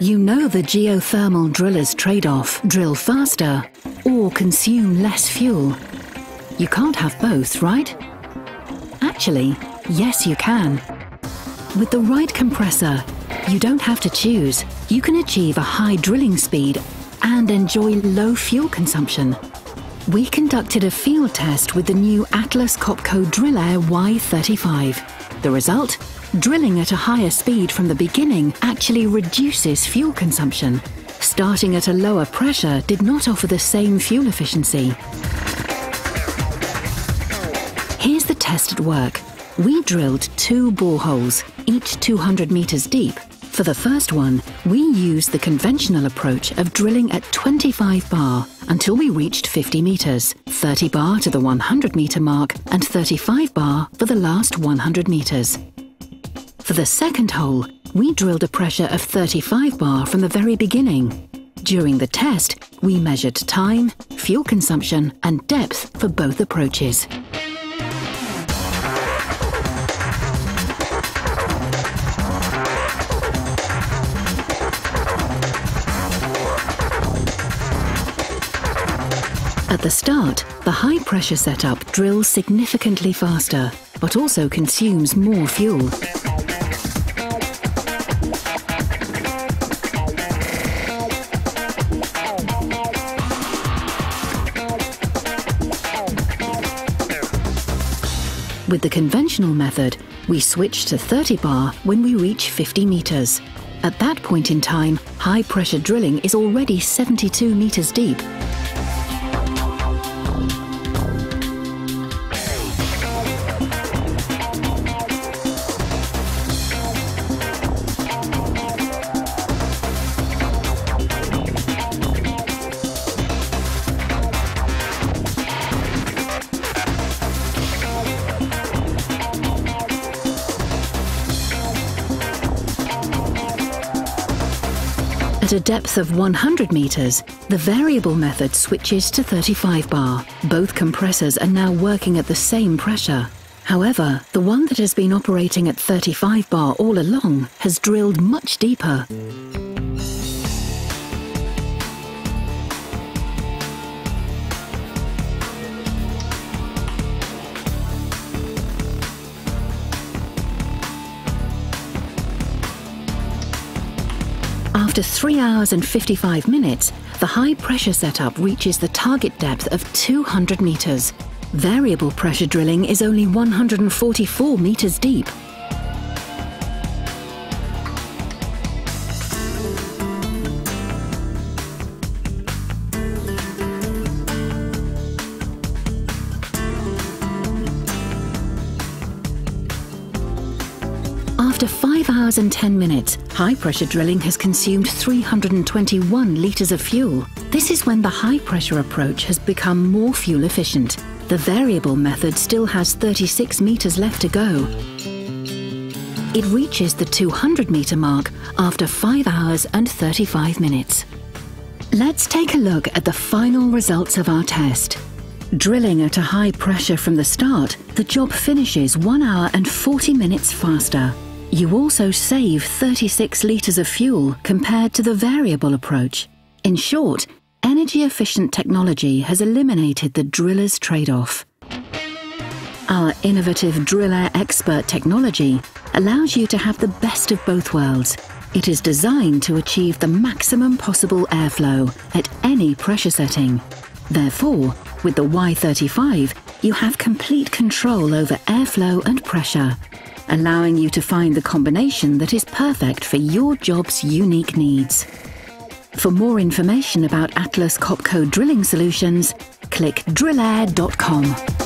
You know the geothermal driller's trade-off, drill faster or consume less fuel. You can't have both, right? Actually, yes you can. With the right compressor, you don't have to choose. You can achieve a high drilling speed and enjoy low fuel consumption. We conducted a field test with the new Atlas Copco DrillAir Y35. The result? Drilling at a higher speed from the beginning actually reduces fuel consumption. Starting at a lower pressure did not offer the same fuel efficiency. Here's the test at work. We drilled two boreholes, each 200 meters deep. For the first one, we used the conventional approach of drilling at 25 bar until we reached 50 meters, 30 bar to the 100 meter mark and 35 bar for the last 100 meters. For the second hole, we drilled a pressure of 35 bar from the very beginning. During the test, we measured time, fuel consumption and depth for both approaches. At the start, the high pressure setup drills significantly faster, but also consumes more fuel. With the conventional method, we switch to 30 bar when we reach 50 meters. At that point in time, high pressure drilling is already 72 meters deep At a depth of 100 meters, the variable method switches to 35 bar. Both compressors are now working at the same pressure. However, the one that has been operating at 35 bar all along has drilled much deeper. After 3 hours and 55 minutes, the high pressure setup reaches the target depth of 200 meters. Variable pressure drilling is only 144 meters deep. After 5 hours and 10 minutes, high pressure drilling has consumed 321 litres of fuel. This is when the high pressure approach has become more fuel efficient. The variable method still has 36 metres left to go. It reaches the 200 metre mark after 5 hours and 35 minutes. Let's take a look at the final results of our test. Drilling at a high pressure from the start, the job finishes 1 hour and 40 minutes faster. You also save 36 litres of fuel compared to the variable approach. In short, energy efficient technology has eliminated the driller's trade off. Our innovative DrillAir Expert technology allows you to have the best of both worlds. It is designed to achieve the maximum possible airflow at any pressure setting. Therefore, with the Y35, you have complete control over airflow and pressure allowing you to find the combination that is perfect for your job's unique needs. For more information about Atlas Copco drilling solutions, click drillair.com.